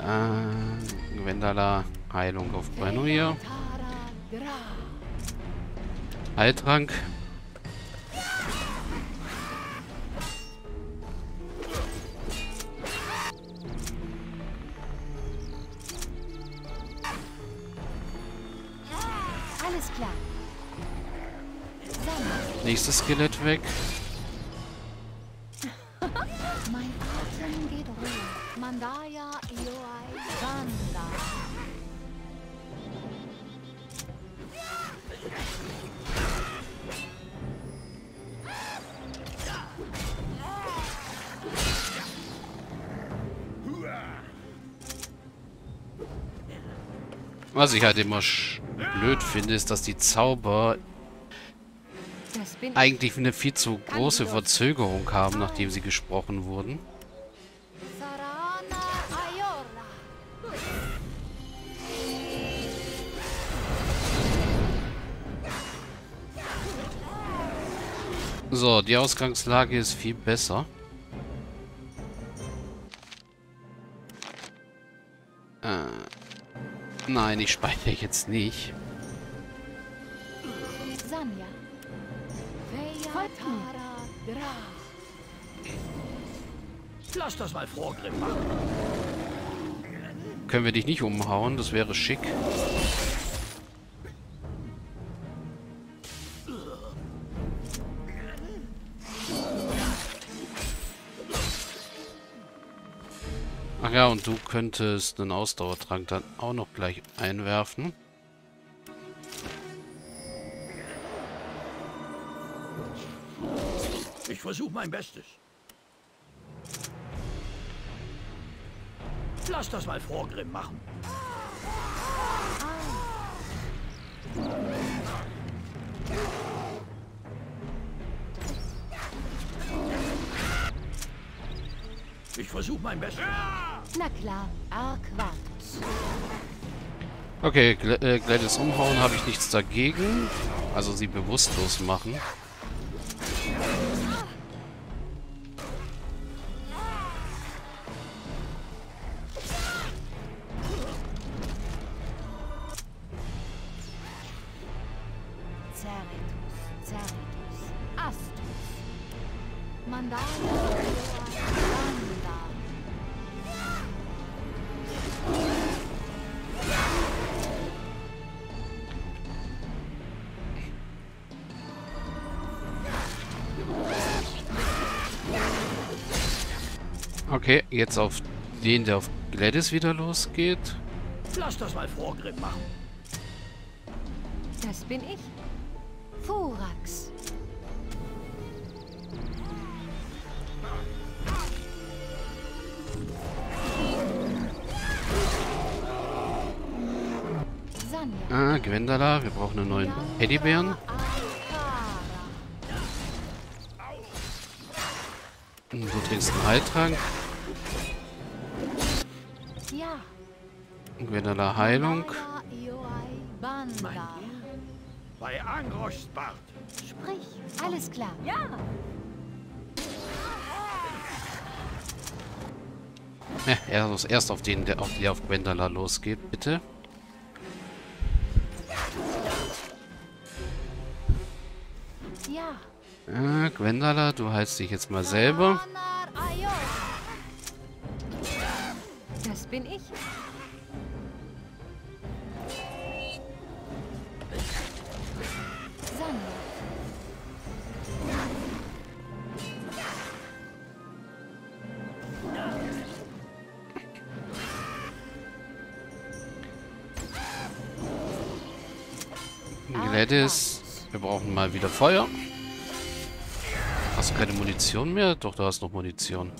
Äh, Gwendala, Heilung auf Brenno hier. Heiltrank. Alles klar. Sammel. Nächstes Skelett weg. Was ich halt immer sch- blöd finde, ist, dass die Zauber eigentlich eine viel zu große Verzögerung haben, nachdem sie gesprochen wurden. So, die Ausgangslage ist viel besser. Äh, nein, ich speichere jetzt nicht. Lass das mal Vorgriff machen. Können wir dich nicht umhauen? Das wäre schick. Ja, und du könntest einen Ausdauertrank dann auch noch gleich einwerfen. Ich versuche mein Bestes. Lass das mal Vorgrimm machen. Ich versuche mein Bestes. Na klar, Arquatus. Okay, Gl äh, Gladys umhauen habe ich nichts dagegen. Also sie bewusstlos machen. Okay, jetzt auf den, der auf Gladys wieder losgeht. Lass das mal Vorgriff machen. Das bin ich. Thorax. Sanja. Ah, Gwendala, wir brauchen einen neuen Teddybären. Und Du trinkst einen Heiltrank. Ja. Gwendala Heilung. Bei Angroschs Bart. Sprich. Alles klar. Ja. Ja, erst, erst auf den, der auf, der auf Gwendala losgeht, bitte. Ja. Ah, Gwendala, du heilst dich jetzt mal selber. Das bin ich. Gladys, wir brauchen mal wieder Feuer. Hast du keine Munition mehr? Doch, du hast noch Munition.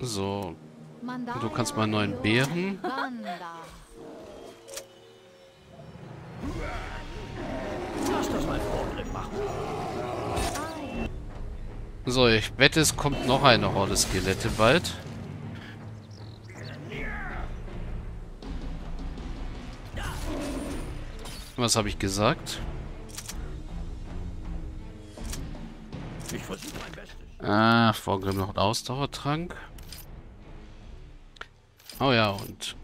So, du kannst mal einen neuen Bären. Das mal Vorgriff machen. So, ich wette, es kommt noch eine Horde Skelette bald. Was habe ich gesagt? Ich versuche mein Bestes. Ah, Vorgrimm noch Ausdauertrank. Oh ja, und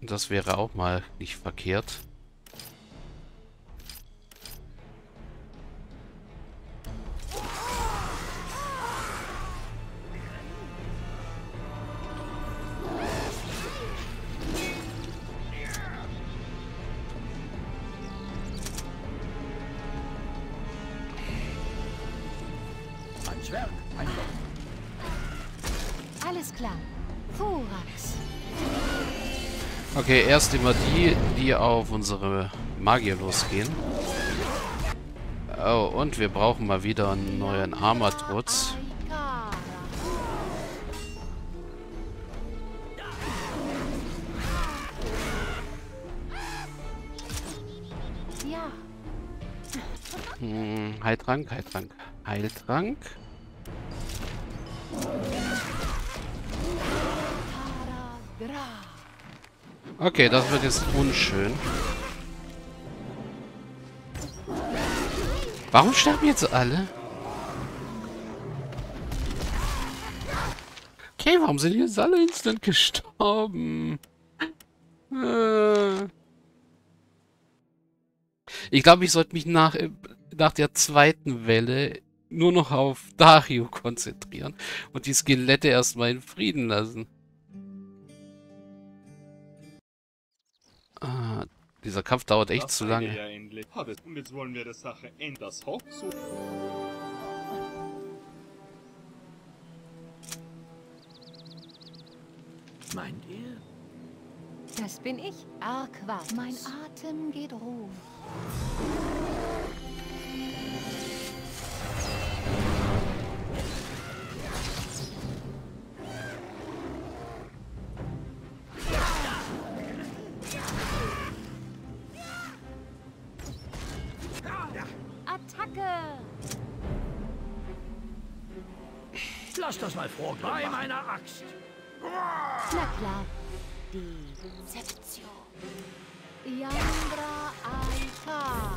das wäre auch mal nicht verkehrt. Ein Zwerg, ein Loch. Alles klar. Thorax. Okay, erst immer die, die auf unsere Magier losgehen. Oh, und wir brauchen mal wieder einen neuen Armatrutz. Hm, Heiltrank, Heiltrank, Heiltrank. Okay, das wird jetzt unschön. Warum sterben jetzt alle? Okay, warum sind jetzt alle instant gestorben? Äh. Ich glaube, ich sollte mich nach, äh, nach der zweiten Welle nur noch auf Dario konzentrieren und die Skelette erstmal in Frieden lassen. Ah, dieser Kampf dauert echt Das zu lange. Ja. Und jetzt wollen wir der Sache das Hoch so. Meint ihr? das bin ich. Arquat. Mein Atem geht ruhig. Lass das mal vorgehen. Bei meiner Axt. Na klar. Deception. Yandra Aikara.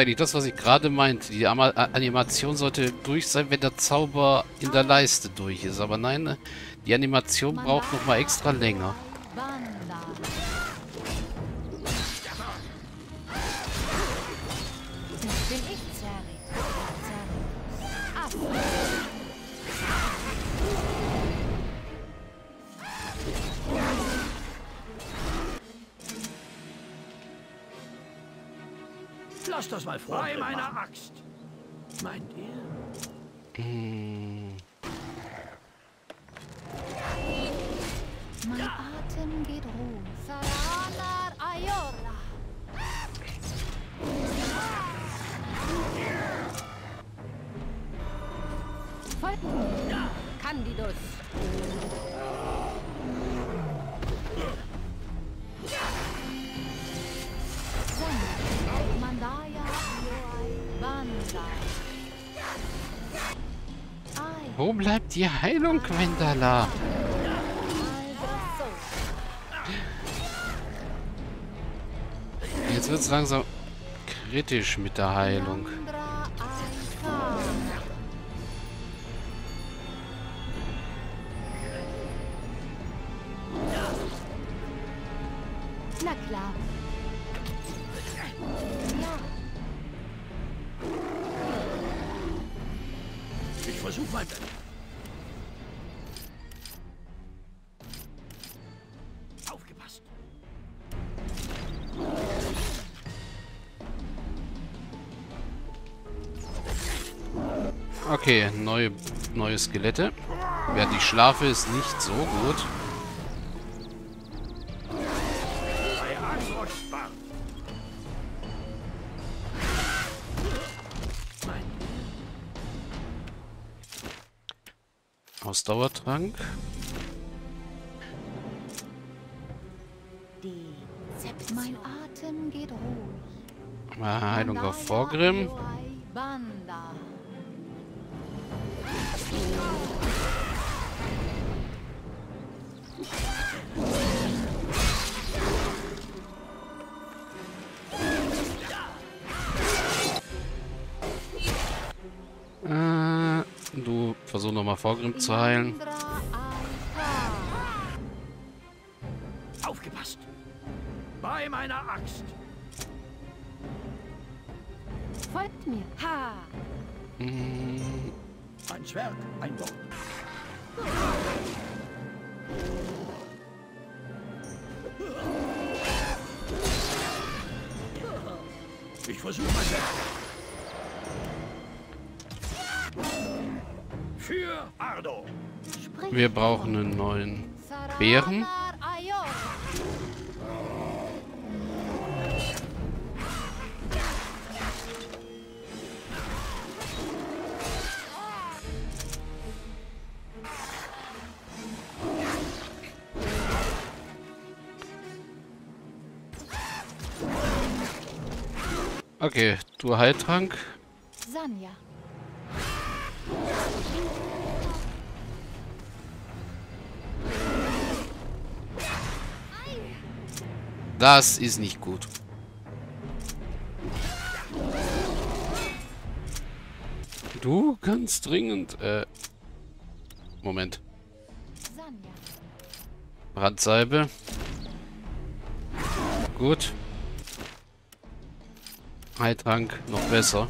Eigentlich das, was ich gerade meinte. Die Animation sollte durch sein, wenn der Zauber in der Leiste durch ist. Aber nein, äh, die Animation braucht noch mal extra länger. Lass das mal. Bei meiner Axt. Meint ihr? Mein Atem geht ruhig. Saranar Ayora. Folgt mir. Candidus. Wo bleibt die Heilung? Albrasso. Jetzt wird es langsam kritisch mit der Heilung. Okay, neue, neue Skelette. Während ich schlafe, ist nicht so gut. Ausdauertrank. Mein Atem geht ruhig. Ah, Heilung auf Vorgrim. Banda. Äh, du versuch nochmal Vorgrimm zu heilen. Aufgepasst! Bei meiner Axt! Folgt mir. Ha. Hm, Ein Zwerg, ein Wort. Ich versuche mein Bestes. Für Ardo. Wir brauchen einen neuen Bären. Okay, du Heiltrank. Sanja. Das ist nicht gut. Du ganz dringend. Äh. Moment. Brandsalbe. Gut. Heiltrank noch besser.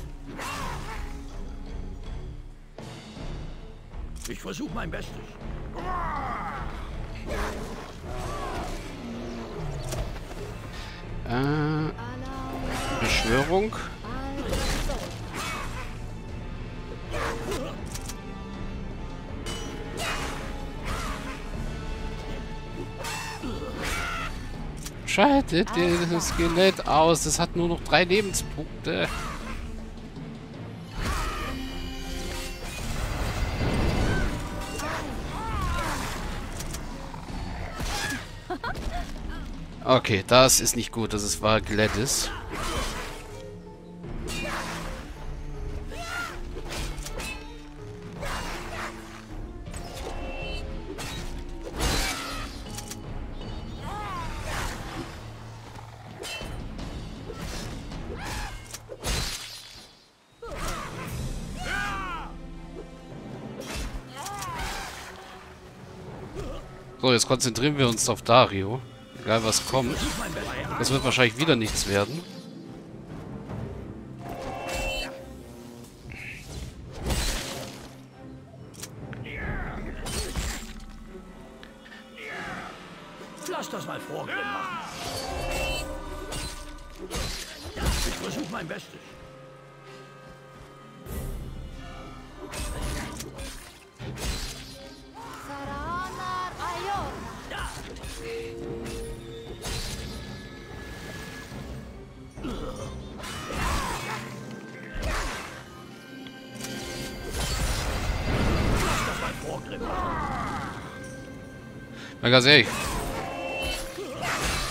Ich versuche mein Bestes. Äh. Beschwörung. Schaltet das Skelett aus. Das hat nur noch drei Lebenspunkte. Okay, das ist nicht gut. Das ist, war Gladys. So, jetzt konzentrieren wir uns auf Dario. Egal was kommt. Das wird wahrscheinlich wieder nichts werden. Lass das mal Vorgrimm machen. Ich versuche mein Bestes. Mal ganz ehrlich.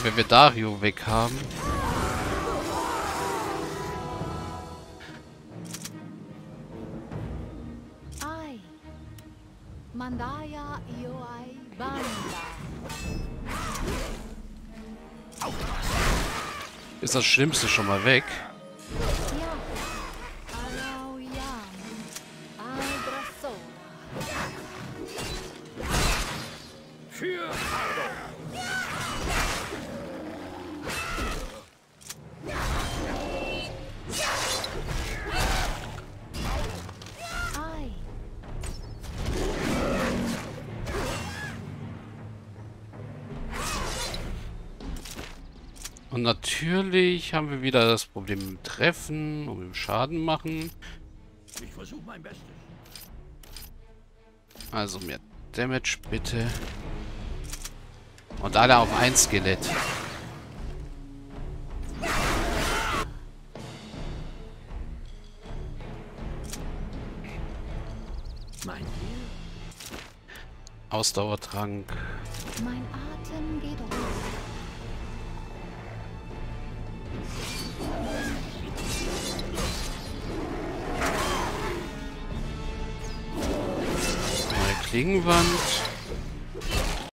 Wenn wir Dario weg haben. Ist das Schlimmste schon mal weg. Und natürlich haben wir wieder das Problem mit dem Treffen und mit dem Schaden machen. Ich versuche mein Bestes. Also mehr Damage bitte. Und alle auf ein Skelett. Mein. Ausdauertrank. Mein Atem Klingenwand.